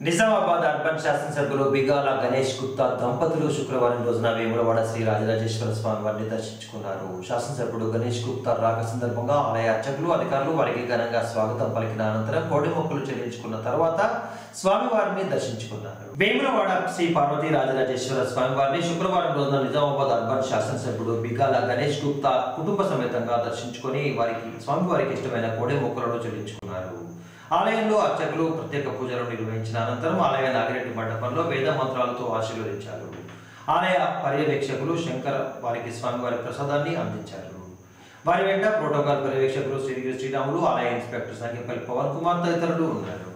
Nizamabad urban శాసనసభ్యులు బిగాల గణేష్ గుప్తా దంపతులు శుక్రవారం రోజున వేములవాడ శ్రీ రాజరాజేశ్వర స్వామి వారిని దర్శించుకున్నారు. శాసనసభ్యుడు గణేష్ గుప్తా రాక సందర్భంగా ఆలయ అర్చకులు అధికారులు వారికి ఘనంగా స్వాగతం పలికిన అనంతరం కోడి మొక్కలు చెల్లించుకున్న తర్వాత స్వామివారిని దర్శించుకున్నారు. వేములవాడ శ్రీ పార్వతీ రాజరాజేశ్వర స్వామి వారిని శుక్రవారం రోజున నిజామాబాద్ అర్బన్ శాసనసభ్యుడు బిగాల గణేష్ గుప్తా కుటుంబ సమేతంగా దర్శించుకొని వారికి స్వామివారికి ఇష్టమైన కోడి మొక్కలను చెల్లించుకున్నారు. ఆలయంలో అర్చకులు ప్రత్యేక పూజలు నిర్వహించిన అనంతరం ఆలయ నాగిరెడ్డి మండపంలో వేద మంత్రాలతో ఆశీర్వదించారు. ఆలయ పర్యవేక్షకులు శంకర్ వారికి స్వామివారి ప్రసాదాన్ని అందించారు. వారి వెంట ప్రోటోకాల్ పర్యవేక్షకులు శ్రీ శ్రీరాములు ఆలయ ఇన్స్పెక్టర్ సంఖ్యపల్లి పవన్ కుమార్ తదితరులు ఉన్నారు.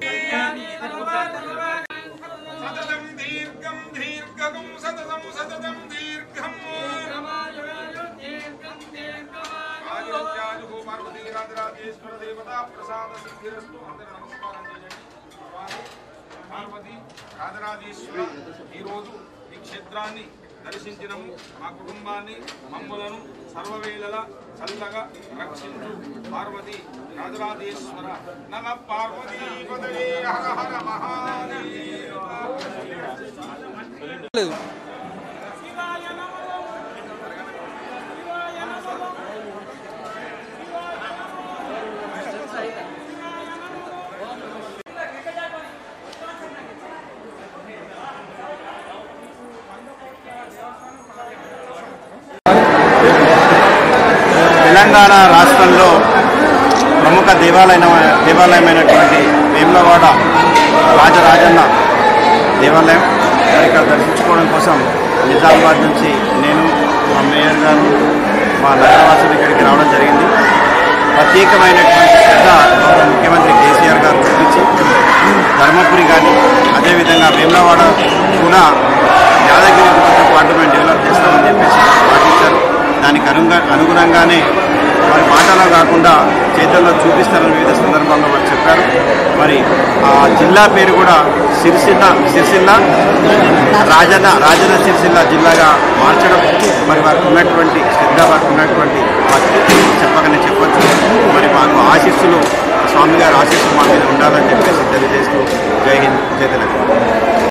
ఆదిత్యాలు దేవత ప్రసాద సిద్ధిరస్తు అందరూ నమస్కారం చేయండి పార్వతి రాజరాజేశ్వర ఈరోజు ఈ క్షేత్రాన్ని దర్శించినము. మా కుటుంబాన్ని మమ్మలను సర్వవేళల చల్లగా రక్షించు పార్వతి రాజరాజేశ్వర. నమ పార్వతీ హర హర మహాదేవ. తెలంగాణ రాష్ట్రంలో ప్రముఖ దేవాలయ దేవాలయమైనటువంటి వేములవాడ రాజరాజన్న దేవాలయం ఇక్కడ దర్శించుకోవడం కోసం నిజామాబాద్ నుంచి నేను మా మేయర్ గారు మా నగరవాసులు ఇక్కడికి రావడం జరిగింది. ప్రత్యేకమైనటువంటి శ్రద్ధ ముఖ్యమంత్రి కేసీఆర్ గారు చూపించి ధర్మపురి కానీ అదేవిధంగా వేములవాడ కూడా యాదగిరి గుట్టతో పాటు మేము డెవలప్ చేస్తామని చెప్పేసి పాటించారు దానికి అనుగుణంగానే వారి మాటలో కాకుండా చేతుల్లో చూపిస్తారని వివిధ సందర్భాల్లో వారు చెప్పారు. మరి ఆ జిల్లా పేరు కూడా సిరిసిల్ల సిరిసిల్ల రాజన్న రాజన్న సిరిసిల్ల జిల్లాగా మార్చడం. మరి వారికి ఉన్నటువంటి శ్రద్ధ వారికి ఉన్నటువంటి చెప్పకనే చెప్పచ్చు. మరి మాకు ఆశీస్సులు స్వామి గారి ఆశీస్సులు మా మీద ఉండాలని చెప్పేసి తెలియజేస్తూ జై హింద్